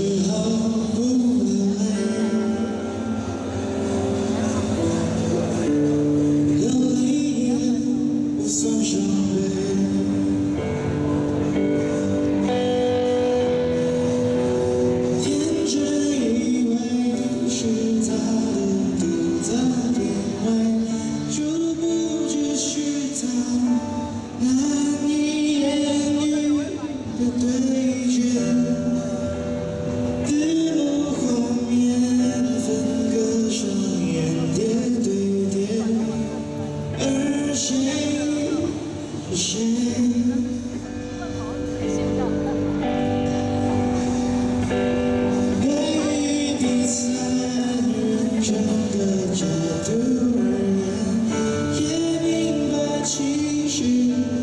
只好不流流泪也不算伤悲天真以为是他的独特品味殊不知是他难以言喻的对决 shoes.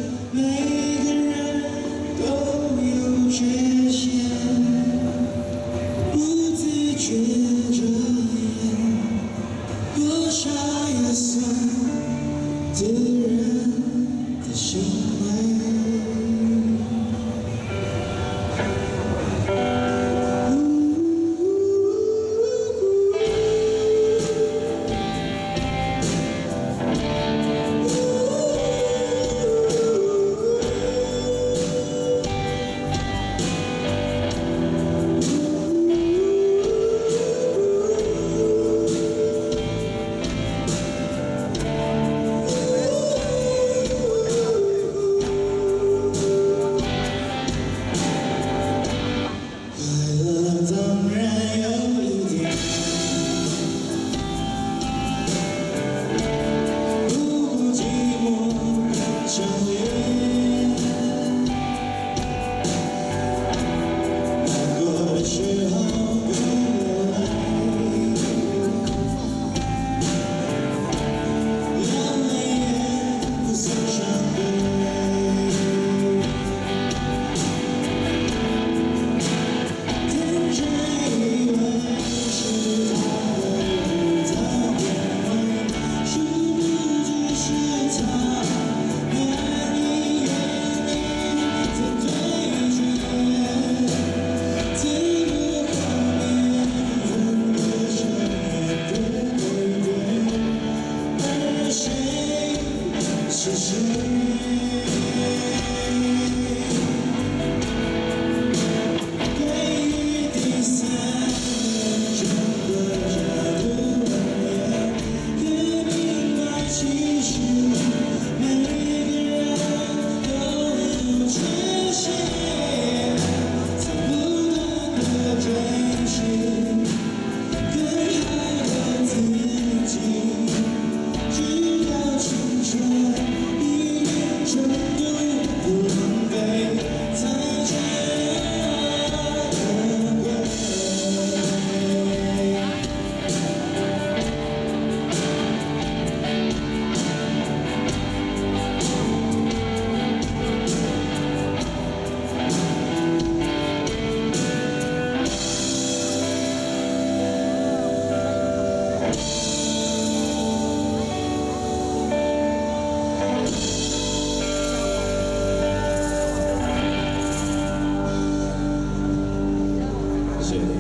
shit.